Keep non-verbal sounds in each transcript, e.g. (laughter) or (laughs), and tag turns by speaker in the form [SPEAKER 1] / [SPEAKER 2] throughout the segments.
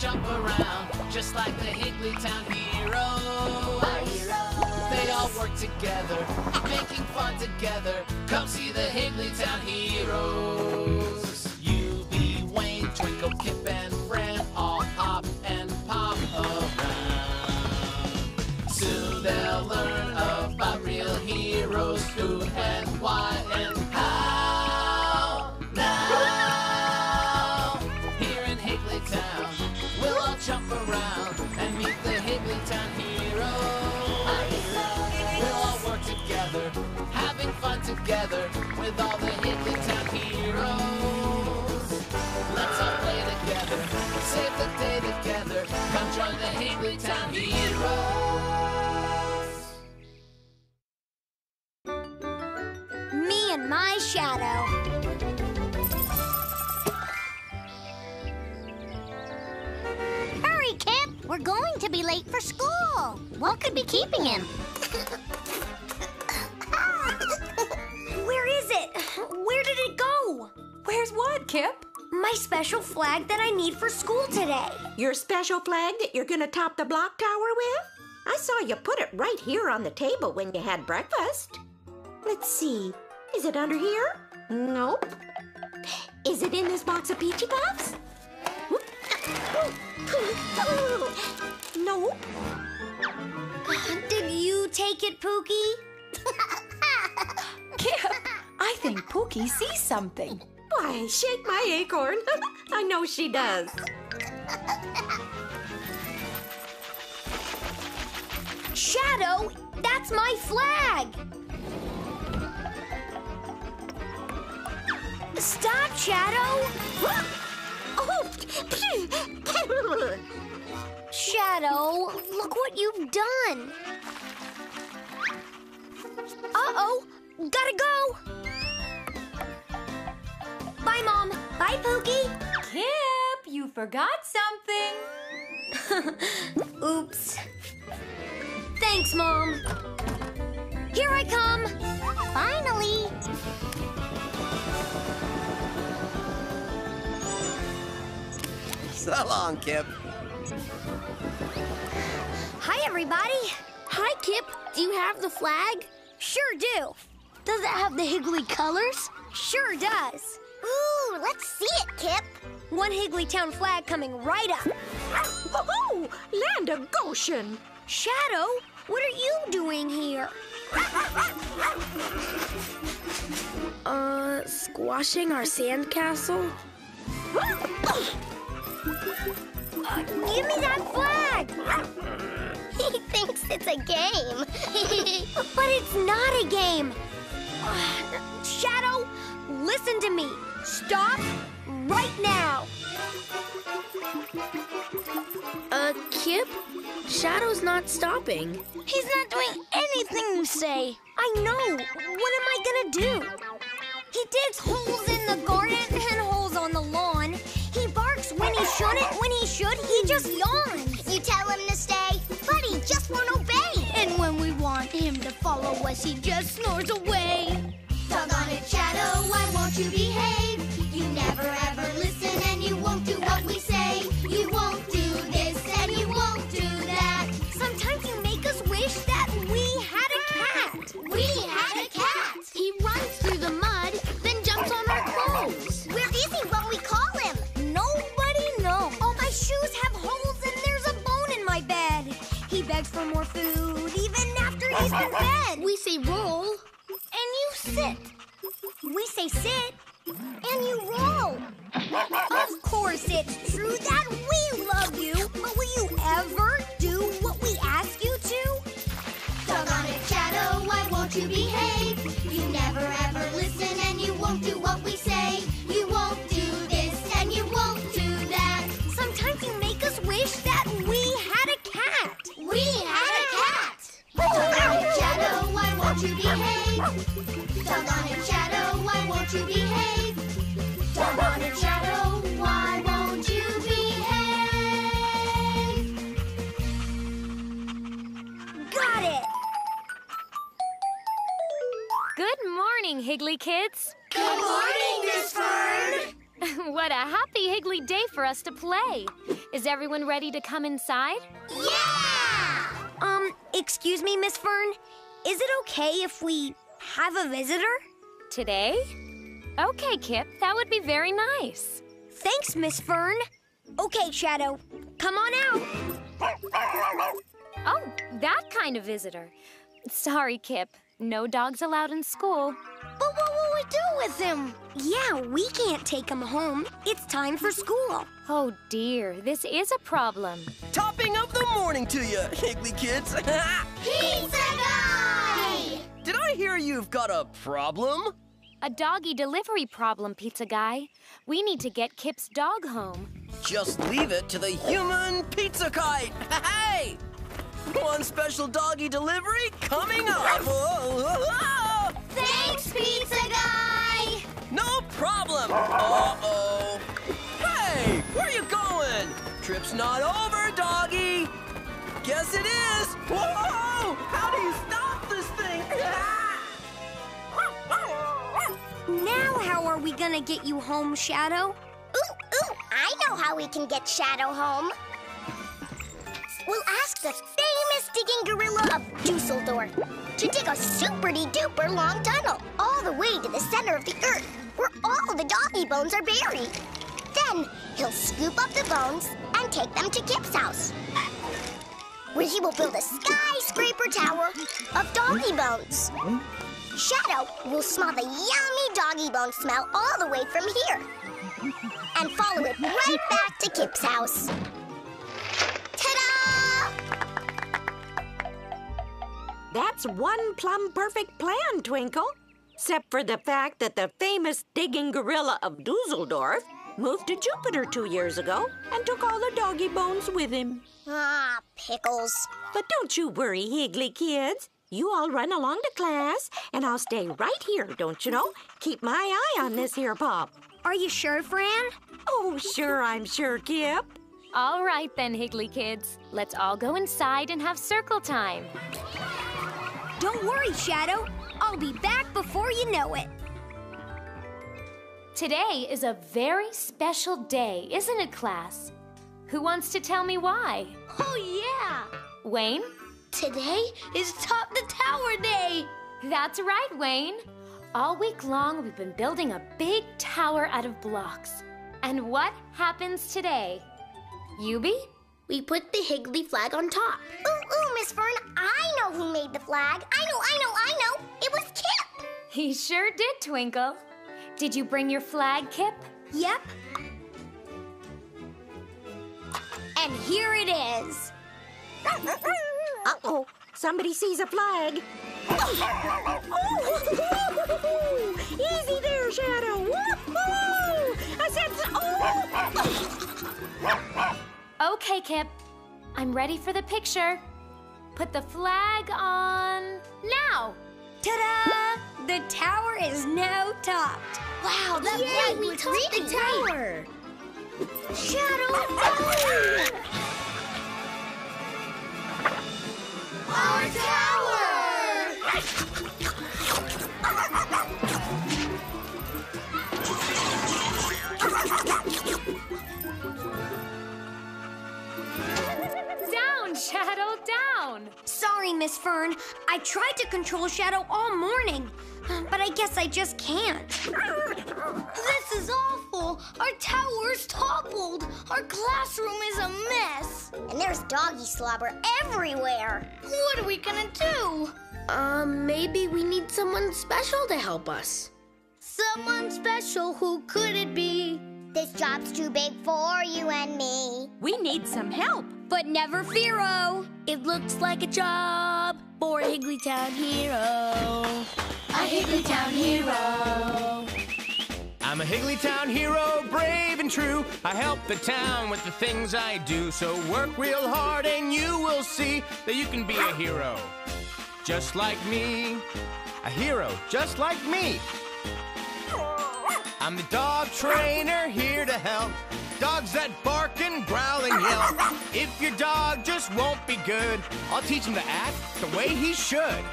[SPEAKER 1] jump around, just like the Higglytown heroes. They all work together, making fun together. Come see the Higglytown heroes. Eubie Wayne, Twinkle, Kip, together with all the Higglytown heroes. Let's all play together, save the day together. Come join the Higglytown heroes.
[SPEAKER 2] Me and my shadow. We're going to be late for school. What could be keeping him? (laughs)
[SPEAKER 3] Where's what, Kip?
[SPEAKER 4] My special flag that I need for school today.
[SPEAKER 5] Your special flag that you're gonna top the block tower with? I saw you put it right here on the table when you had breakfast. Let's see. Is it under here? Nope. Is it in this box of peachy puffs? Nope.
[SPEAKER 4] Did you take it, Pookie? (laughs)
[SPEAKER 3] Kip, I think Pookie sees something.
[SPEAKER 5] Why, shake my acorn. (laughs) I know she does.
[SPEAKER 4] Shadow, that's my flag. Stop, Shadow. (laughs)
[SPEAKER 5] Oh, (laughs)
[SPEAKER 4] Shadow, look what you've done. Uh-oh, gotta go. Bye, Pookie.
[SPEAKER 3] Kip, you forgot something. (laughs)
[SPEAKER 4] Oops. Thanks, Mom. Here I come.
[SPEAKER 2] Finally!
[SPEAKER 6] So long, Kip.
[SPEAKER 4] Hi, everybody. Hi, Kip. Do you have the flag? Sure do. Does it have the Higgly colors? Sure does.
[SPEAKER 2] Ooh, let's see it, Kip.
[SPEAKER 4] One Higglytown flag coming right up.
[SPEAKER 5] oh, land of Goshen.
[SPEAKER 4] Shadow, what are you doing here?
[SPEAKER 7] Uh, squashing our sandcastle?
[SPEAKER 4] Uh, (gasps) give me that flag! (laughs)
[SPEAKER 2] He thinks it's a game. (laughs)
[SPEAKER 4] But it's not a game. (sighs) Shadow, listen to me. Stop right now.
[SPEAKER 7] Uh, Kip? Shadow's not stopping.
[SPEAKER 4] He's not doing anything you say. I know. What am I gonna do? He digs holes in the garden and holes on the lawn. He barks when he shouldn't. When he should, he just yawns.
[SPEAKER 2] you tell him to stay, but he just won't obey.
[SPEAKER 4] And when we want him to follow us, he just snores away.
[SPEAKER 2] Doggone it, Shadow, why won't you behave?
[SPEAKER 4] Us to
[SPEAKER 3] play. Is everyone ready to come inside?
[SPEAKER 4] Yeah! Um, excuse me, Miss Fern. Is it okay if we have a visitor?
[SPEAKER 3] Today? Okay, Kip, that would be very nice.
[SPEAKER 4] Thanks, Miss Fern. Okay, Shadow, come on out.
[SPEAKER 3] Oh, that kind of visitor. Sorry, Kip. No dogs allowed in school.
[SPEAKER 4] But what will we do with him? Yeah, we can't take him home. It's time for school.
[SPEAKER 3] Oh dear, this is a problem.
[SPEAKER 6] Topping of the morning to you, Higgly kids. (laughs)
[SPEAKER 8] Pizza Guy!
[SPEAKER 6] Did I hear you've got a problem?
[SPEAKER 3] A doggy delivery problem, Pizza Guy. We need to get Kip's dog home.
[SPEAKER 6] Just leave it to the human pizza kite. (laughs) Hey! One special doggy delivery coming up. (laughs)
[SPEAKER 8] Thanks, Pizza Guy!
[SPEAKER 6] No problem. Uh-oh. Hey, where are you going? Trip's not over, doggy. Guess it is. Whoa! How do you stop this thing? (laughs)
[SPEAKER 4] Now, how are we gonna get you home, Shadow?
[SPEAKER 8] Ooh, ooh, I know how we can get Shadow home. We'll ask the digging gorilla of Dusseldorf to dig a super-duper long tunnel all the way to the center of the earth where all the doggy bones are buried. Then he'll scoop up the bones and take them to Kip's house, where he will build a skyscraper tower of doggy bones. Shadow will smell the yummy doggy bone smell all the way from here and follow it right back to Kip's house.
[SPEAKER 5] That's one plumb perfect plan, Twinkle. Except for the fact that the famous digging gorilla of Dusseldorf moved to Jupiter two years ago and took all the doggy bones with him.
[SPEAKER 8] Ah, pickles.
[SPEAKER 5] But don't you worry, Higgly kids. You all run along to class, and I'll stay right here, don't you know? Keep my eye on this here pup.
[SPEAKER 4] Are you sure, Fran?
[SPEAKER 5] Oh, sure, I'm sure, Kip.
[SPEAKER 3] All right then, Higgly kids. Let's all go inside and have circle time.
[SPEAKER 4] Don't worry, Shadow. I'll be back before you know it.
[SPEAKER 3] Today is a very special day, isn't it, class? Who wants to tell me why?
[SPEAKER 4] Oh, yeah.
[SPEAKER 3] Wayne?
[SPEAKER 4] Today is Top the Tower Day.
[SPEAKER 3] That's right, Wayne. All week long, we've been building a big tower out of blocks. And what happens today? Eubie?
[SPEAKER 7] We put the Higgly flag on top.
[SPEAKER 8] Ooh, ooh, Miss Fern, I know who made the flag. I know, I know, I know. It was Kip.
[SPEAKER 3] He sure did, Twinkle. Did you bring your flag, Kip?
[SPEAKER 4] Yep. And here it is.
[SPEAKER 5] Uh-oh, somebody sees a flag. (laughs) Easy there, Shadow.
[SPEAKER 3] Okay, Kip. I'm ready for the picture. Put the flag on now.
[SPEAKER 4] Ta-da! The tower is now topped.
[SPEAKER 8] Wow, that
[SPEAKER 4] Yay,
[SPEAKER 8] flag
[SPEAKER 4] we topped the tower.
[SPEAKER 8] Shadow! (laughs) Our tower!
[SPEAKER 3] Shadow, down.
[SPEAKER 4] Sorry, Miss Fern. I tried to control Shadow all morning, but I guess I just can't. This is awful. Our tower's toppled. Our classroom is a mess.
[SPEAKER 8] And there's doggy slobber everywhere.
[SPEAKER 4] What are we gonna do?
[SPEAKER 7] Um, maybe we need someone special to help us.
[SPEAKER 4] Someone special, who could it be?
[SPEAKER 8] This job's too big for you and me.
[SPEAKER 2] We need some help.
[SPEAKER 4] But never fear-o. Oh.
[SPEAKER 7] It looks like a job for a Higglytown hero.
[SPEAKER 2] A Higglytown hero.
[SPEAKER 9] I'm a Higglytown hero, brave and true. I help the town with the things I do. So work real hard and you will see that you can be a hero. Just like me. A hero just like me. I'm the dog trainer here to help. Dogs that bark and growl and yell. If your dog just won't be good, I'll teach him to act the way he should.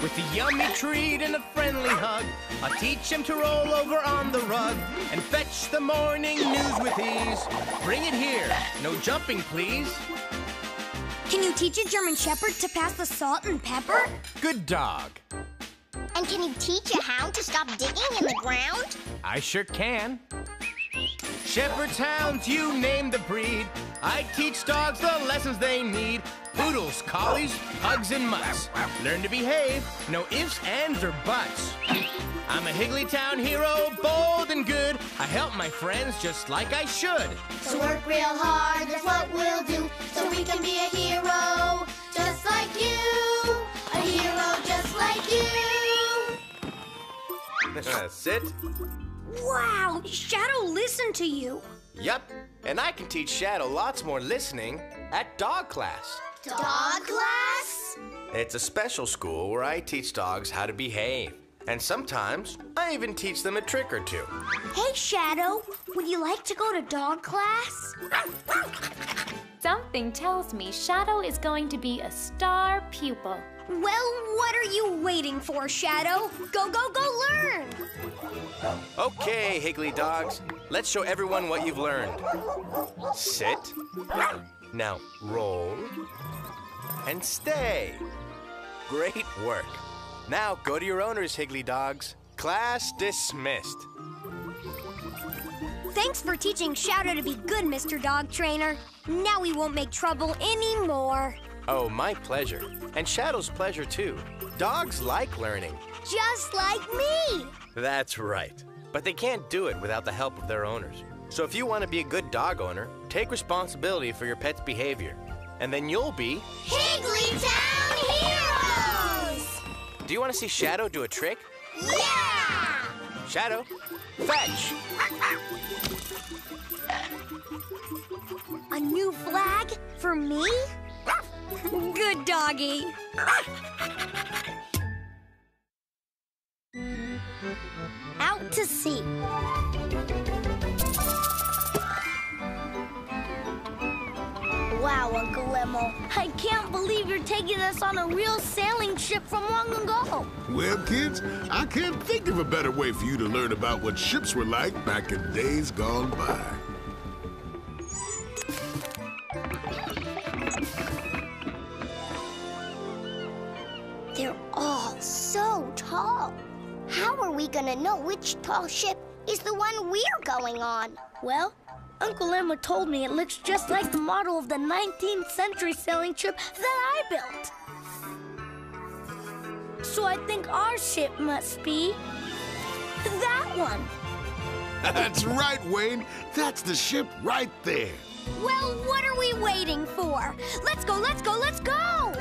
[SPEAKER 9] With a yummy treat and a friendly hug, I'll teach him to roll over on the rug and fetch the morning news with ease. Bring it here, no jumping, please.
[SPEAKER 4] Can you teach a German Shepherd to pass the salt and pepper?
[SPEAKER 9] Good dog.
[SPEAKER 8] And can you teach a hound to stop digging in the ground?
[SPEAKER 9] I sure can. Shepherd's hounds, you name the breed. I teach dogs the lessons they need. Poodles, collies, pugs, and mutts. Learn to behave, no ifs, ands, or buts. I'm a Higglytown hero, bold and good. I help my friends just like I should.
[SPEAKER 8] So work real hard, that's what we'll do. So we can be a hero, just like you. A hero just like you.
[SPEAKER 2] Sit.
[SPEAKER 4] Wow, Shadow listened to you.
[SPEAKER 2] Yup. And I can teach Shadow lots more listening at dog class.
[SPEAKER 8] Dog class?
[SPEAKER 2] It's a special school where I teach dogs how to behave. And sometimes I even teach them a trick or two.
[SPEAKER 4] Hey, Shadow, would you like to go to dog class?
[SPEAKER 7] Something tells me Shadow is going to be a star pupil.
[SPEAKER 4] Well, what are you waiting for, Shadow? Go, go, go learn!
[SPEAKER 2] Okay, Higgly dogs, let's show everyone what you've learned. Sit. Now roll. And stay. Great work. Now go to your owners, Higgly dogs. Class dismissed.
[SPEAKER 4] Thanks for teaching Shadow to be good, Mr. Dog Trainer. Now we won't make trouble anymore.
[SPEAKER 2] Oh, my pleasure. And Shadow's pleasure, too. Dogs like learning.
[SPEAKER 4] Just like me.
[SPEAKER 2] That's right. But they can't do it without the help of their owners. So if you want to be a good dog owner, take responsibility for your pet's behavior. And then you'll be.
[SPEAKER 8] Higglytown Heroes!
[SPEAKER 2] Do you want to see Shadow do a trick?
[SPEAKER 8] Yeah!
[SPEAKER 2] Shadow, fetch!
[SPEAKER 4] A new flag for me? Doggy. Out to sea.
[SPEAKER 10] Wow, Uncle Lemmo. I can't believe you're taking us on a real sailing ship from long ago.
[SPEAKER 11] Well, kids, I can't think of a better way for you to learn about what ships were like back in days gone by.
[SPEAKER 8] Which tall ship is the one we're going on?
[SPEAKER 10] Well, Uncle Lemmo told me it looks just like the model of the 19th century sailing ship that I built. So I think our ship must be that one. (laughs)
[SPEAKER 11] That's right, Wayne. That's the ship right there.
[SPEAKER 4] Well, what are we waiting for? Let's go, let's go, let's go!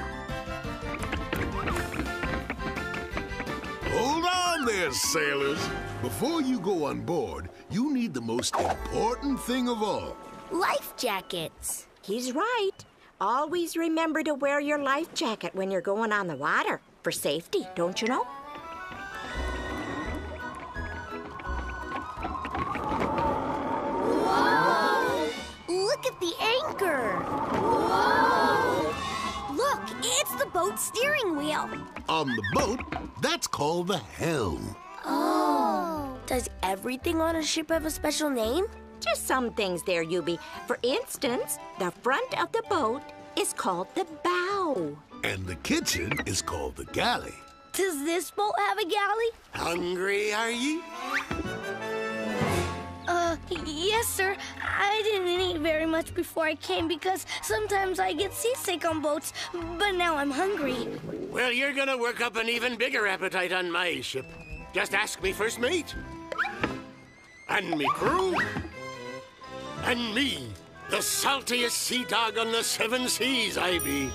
[SPEAKER 11] Hold on there, sailors. Before you go on board, you need the most important thing of all.
[SPEAKER 10] Life jackets.
[SPEAKER 5] He's right. Always remember to wear your life jacket when you're going on the water for safety, don't you know?
[SPEAKER 10] Look at the anchor.
[SPEAKER 4] Look, it's the boat steering wheel.
[SPEAKER 11] On the boat, that's called the helm.
[SPEAKER 10] Does everything on a ship have a special name?
[SPEAKER 5] Just some things there, Eubie. For instance, the front of the boat is called the bow.
[SPEAKER 11] And the kitchen is called the galley.
[SPEAKER 10] Does this boat have a galley?
[SPEAKER 11] Hungry, are ye?
[SPEAKER 10] Uh, yes, sir. I didn't eat very much before I came because sometimes I get seasick on boats, but now I'm hungry.
[SPEAKER 12] Well, you're gonna work up an even bigger appetite on my ship. Just ask me first mate. And me crew. And me, the saltiest sea dog on the seven seas I be.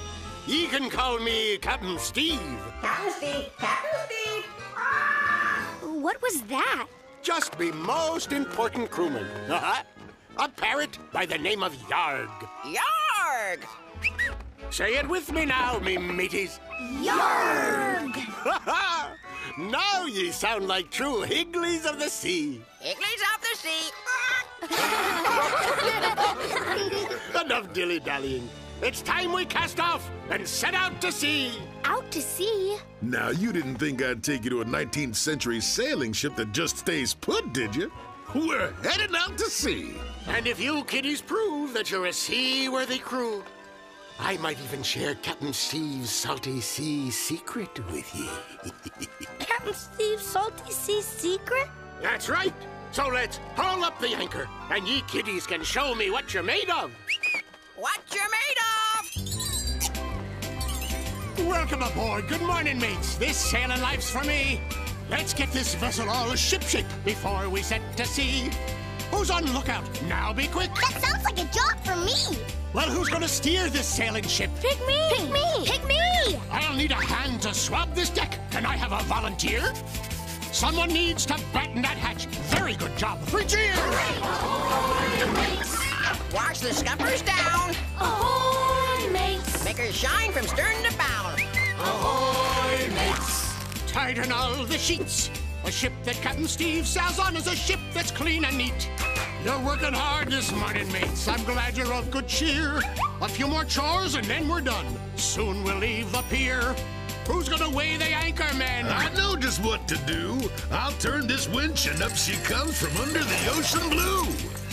[SPEAKER 12] Ye can call me Captain Steve.
[SPEAKER 5] Captain Steve, Captain Steve. Ah!
[SPEAKER 4] What was that?
[SPEAKER 12] Just me most important crewman. Uh-huh. A parrot by the name of Yarg.
[SPEAKER 6] Yarg!
[SPEAKER 12] Say it with me now, me mateys.
[SPEAKER 4] Yarg! (laughs)
[SPEAKER 12] now ye sound like true Higglies of the sea.
[SPEAKER 6] Higglies of the sea. (laughs)
[SPEAKER 12] Enough dilly-dallying. It's time we cast off and set out to sea.
[SPEAKER 4] Out to sea?
[SPEAKER 11] Now, you didn't think I'd take you to a 19th century sailing ship that just stays put, did you? We're heading out to sea.
[SPEAKER 12] And if you kiddies prove that you're a seaworthy crew, I might even share Captain Steve's salty sea secret with you. (laughs)
[SPEAKER 10] Captain Steve's salty sea secret?
[SPEAKER 12] That's right. So let's haul up the anchor, and ye kiddies can show me what you're made of.
[SPEAKER 6] What you're made of?
[SPEAKER 12] Welcome aboard. Good morning, mates. This sailing life's for me. Let's get this vessel all shipshape before we set to sea. Who's on lookout? Now be quick.
[SPEAKER 8] That sounds like a job for me.
[SPEAKER 12] Well, who's gonna steer this sailing ship?
[SPEAKER 4] Pick me! Pick me! Pick me!
[SPEAKER 12] I'll need a hand to swab this deck. Can I have a volunteer? Someone needs to batten that hatch. Very good job. Three cheers!
[SPEAKER 6] Wash the scuppers down.
[SPEAKER 4] Ahoy, mates!
[SPEAKER 6] Make her shine from stern to bow.
[SPEAKER 12] Ahoy, mates! Tighten all the sheets. A ship that Captain Steve sails on is a ship that's clean and neat. You're working hard this morning, mates. I'm glad you're of good cheer. A few more chores and then we're done. Soon we'll leave the pier. Who's gonna weigh the anchor, men?
[SPEAKER 11] I know just what to do. I'll turn this winch and up she comes from under the ocean blue.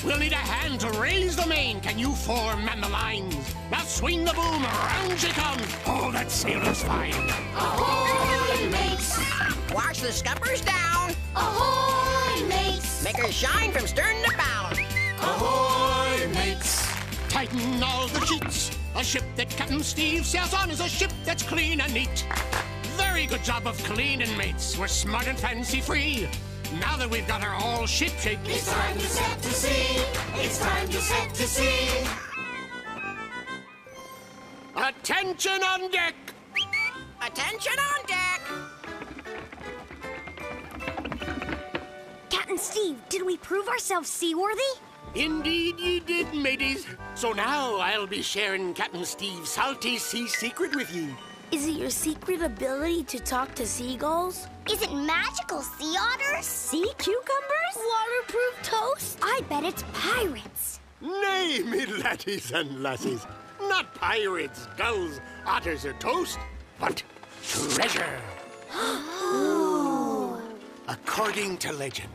[SPEAKER 12] We'll need a hand to raise the main. Can you four man the lines? Now swing the boom, around she comes. Oh, that sail sailor's fine.
[SPEAKER 4] Ahoy, mates!
[SPEAKER 6] Wash the scuppers down.
[SPEAKER 4] Ahoy, mates!
[SPEAKER 6] Make her shine from stern to bow.
[SPEAKER 12] Ahoy, mates! Tighten all the sheets. A ship that Captain Steve sails on is a ship that's clean and neat. Very good job of cleaning, mates. We're smart and fancy free. Now that we've got her all ship shape,
[SPEAKER 1] It's time to set to sea. It's time to set to sea.
[SPEAKER 12] attention on deck.
[SPEAKER 6] Attention on deck.
[SPEAKER 4] Captain Steve, did we prove ourselves seaworthy?
[SPEAKER 12] Indeed ye did, mateys. So now I'll be sharing Captain Steve's salty sea secret with you.
[SPEAKER 10] Is it your secret ability to talk to seagulls?
[SPEAKER 8] Is it magical sea otters?
[SPEAKER 4] Sea cucumbers?
[SPEAKER 10] Waterproof toast?
[SPEAKER 4] I bet it's pirates.
[SPEAKER 12] Nay, me laddies and lassies, not pirates, gulls, otters, or toast, but treasure. (gasps) According to legend,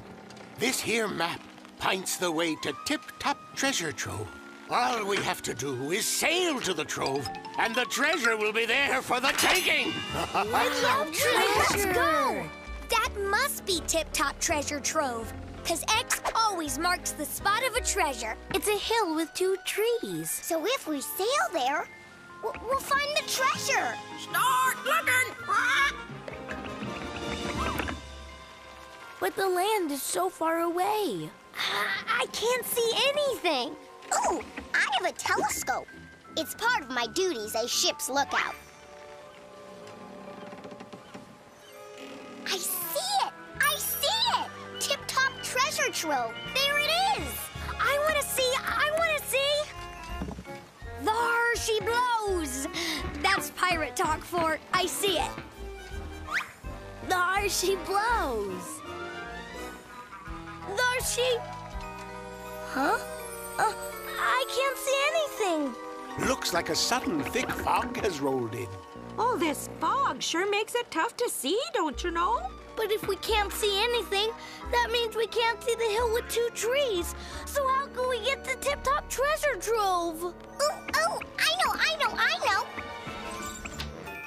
[SPEAKER 12] this here map pints the way to tip-top treasure trove. All we have to do is sail to the trove, and the treasure will be there for the taking. (laughs)
[SPEAKER 4] Let's go! That must be Tip Top Treasure Trove, because X always marks the spot of a treasure.
[SPEAKER 10] It's a hill with two trees.
[SPEAKER 8] So if we sail there, we'll, we'll find the treasure.
[SPEAKER 6] Start looking.
[SPEAKER 10] But the land is so far away.
[SPEAKER 4] I can't see anything.
[SPEAKER 8] Ooh, I have a telescope. It's part of my duties as ship's lookout. I see it! I see it! Tip top treasure trove. There it is!
[SPEAKER 4] I want to see, I want to see. There she blows. That's pirate talk for I see it.
[SPEAKER 10] There she blows. There she. Huh? Uh, I can't see anything.
[SPEAKER 12] Looks like a sudden thick fog has rolled in.
[SPEAKER 5] Oh, this fog sure makes it tough to see, don't you know?
[SPEAKER 10] But if we can't see anything, that means we can't see the hill with two trees. So how can we get the tip top treasure trove?
[SPEAKER 8] Ooh, ooh, I know, I know, I know.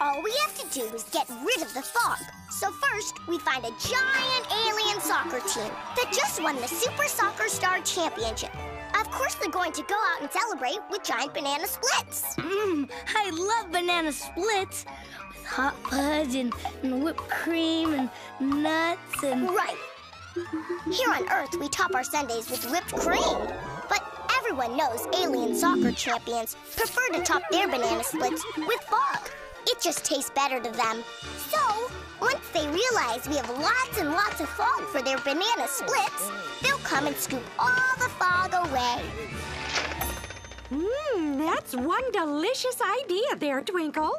[SPEAKER 8] All we have to do is get rid of the fog. So first, we find a giant alien soccer team that just won the Super Soccer Star Championship. Of course, they're going to go out and celebrate with giant banana splits.
[SPEAKER 10] Mmm, I love banana splits with hot fudge and, and whipped cream and nuts and.
[SPEAKER 8] Right. Here on Earth, we top our sundaes with whipped cream. But everyone knows alien soccer champions prefer to top their banana splits with fog. It just tastes better to them. So, once they realize we have lots and lots of fog for their banana splits, they'll come and scoop all the fog away.
[SPEAKER 5] Mmm, that's one delicious idea there, Twinkle.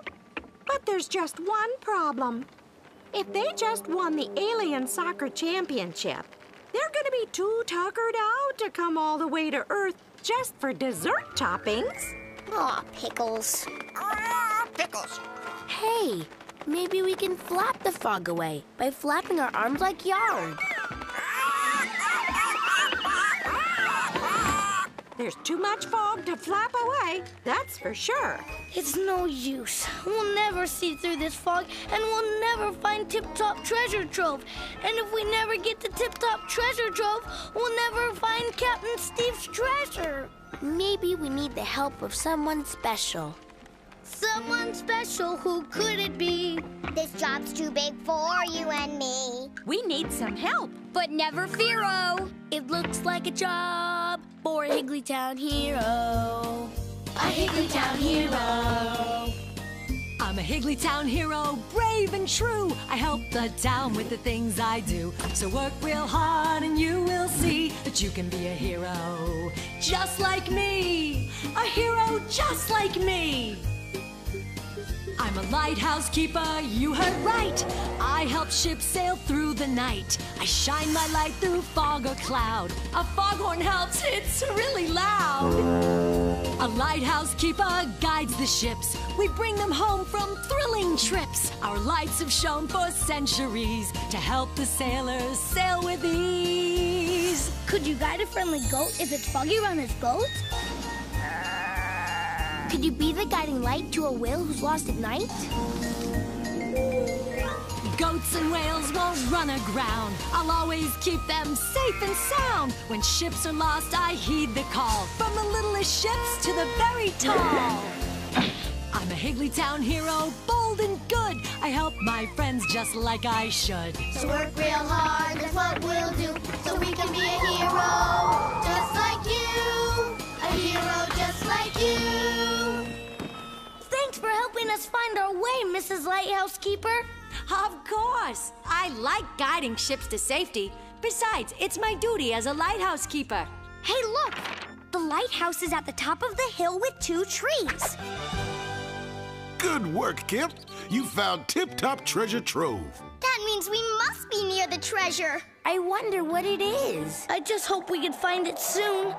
[SPEAKER 5] But there's just one problem. If they just won the Alien Soccer Championship, they're gonna be too tuckered out to come all the way to Earth just for dessert toppings.
[SPEAKER 4] Aw, Pickles.
[SPEAKER 13] Pickles.
[SPEAKER 10] Hey, maybe we can flap the fog away by flapping our arms like Yarg.
[SPEAKER 5] There's too much fog to flap away, that's for sure.
[SPEAKER 10] It's no use. We'll never see through this fog, and we'll never find Tip Top Treasure Trove. And if we never get to Tip Top Treasure Trove, we'll never find Captain Steve's treasure. Maybe we need the help of someone special. Someone special, who could it be?
[SPEAKER 4] This job's too big for you and me.
[SPEAKER 3] We need some help.
[SPEAKER 4] But never fear-o.
[SPEAKER 10] It looks like a job for a Higglytown hero.
[SPEAKER 3] A Higglytown hero. I'm a Higglytown hero, brave and true. I help the town with the things I do. So work real hard and you will see that you can be a hero. Just like me. A hero just like me. I'm a lighthouse keeper, you heard right. I help ships sail through the night. I shine my light through fog or cloud. A foghorn helps, it's really loud. A lighthouse keeper guides the ships. We bring them home from thrilling trips. Our lights have shone for centuries to help the sailors sail with ease.
[SPEAKER 10] Could you guide a friendly goat if it's foggy around his boat? Could you be the guiding light to a whale who's lost at night?
[SPEAKER 3] Goats and whales won't run aground. I'll always keep them safe and sound. When ships are lost, I heed the call. From the littlest ships to the very tall. I'm a Higglytown hero, bold and good. I help my friends just like I should.
[SPEAKER 8] So work real hard, that's what we'll do. So we can be a hero,
[SPEAKER 10] helping us find our way, Mrs. Lighthouse Keeper.
[SPEAKER 3] Of course. I like guiding ships to safety. Besides, it's my duty as a lighthouse keeper.
[SPEAKER 4] Hey, look! The lighthouse is at the top of the hill with two trees.
[SPEAKER 11] Good work, Kip. You found Tip Top Treasure Trove.
[SPEAKER 4] That means we must be near the treasure.
[SPEAKER 10] I wonder what it is. I just hope we can find it soon.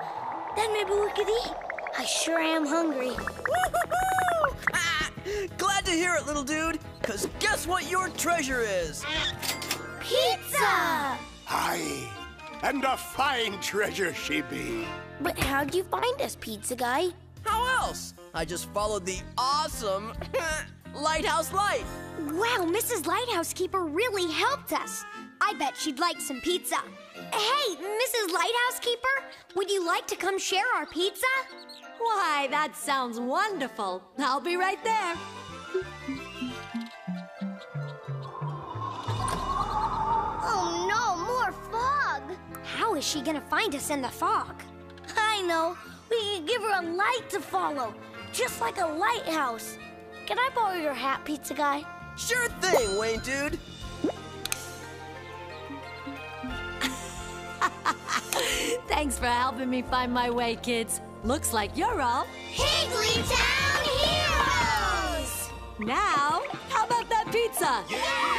[SPEAKER 10] Then maybe we could eat. I sure am hungry. (laughs)
[SPEAKER 6] Glad to hear it, little dude. Cause guess what your treasure is?
[SPEAKER 10] Pizza!
[SPEAKER 12] Aye, and a fine treasure she be.
[SPEAKER 10] But how'd you find us, pizza guy?
[SPEAKER 6] How else? I just followed the awesome (laughs) lighthouse light.
[SPEAKER 4] Wow, Mrs. Lighthouse Keeper really helped us. I bet she'd like some pizza. Hey, Mrs. Lighthouse Keeper, would you like to come share our pizza?
[SPEAKER 3] Why, that sounds wonderful. I'll be right there.
[SPEAKER 4] Oh no, more fog! How is she gonna find us in the fog?
[SPEAKER 10] I know. We can give her a light to follow, just like a lighthouse. Can I borrow your hat, pizza guy?
[SPEAKER 6] Sure thing, Wayne dude. (laughs)
[SPEAKER 3] Thanks for helping me find my way, kids. Looks like you're all.
[SPEAKER 8] Higglytown Heroes!
[SPEAKER 3] Now, how about that pizza?
[SPEAKER 8] Yeah!